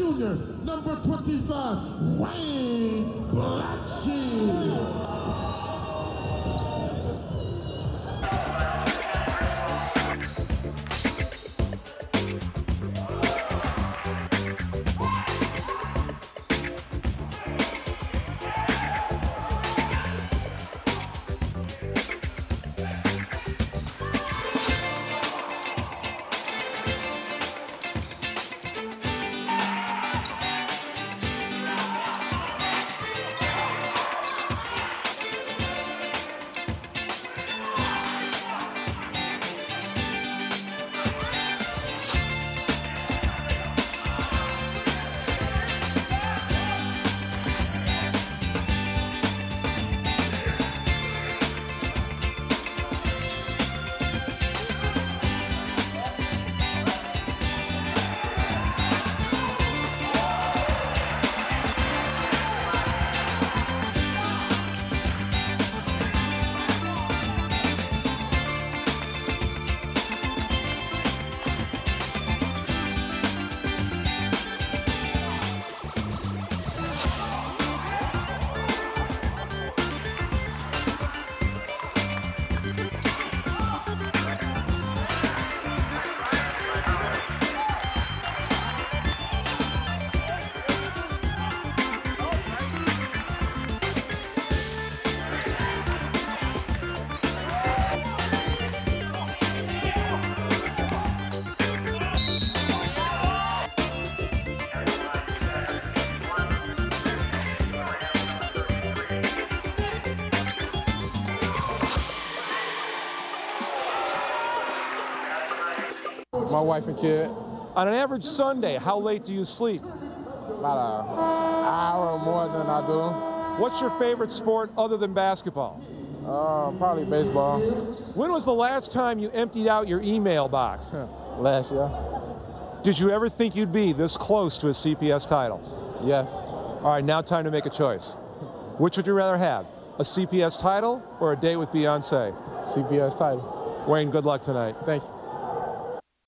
Jr., number 25, Wayne Black My wife and kids. On an average Sunday, how late do you sleep? About an hour more than I do. What's your favorite sport other than basketball? Uh, probably baseball. When was the last time you emptied out your email box? Last year. Did you ever think you'd be this close to a CPS title? Yes. All right, now time to make a choice. Which would you rather have, a CPS title or a date with Beyonce? CPS title. Wayne, good luck tonight. Thank you.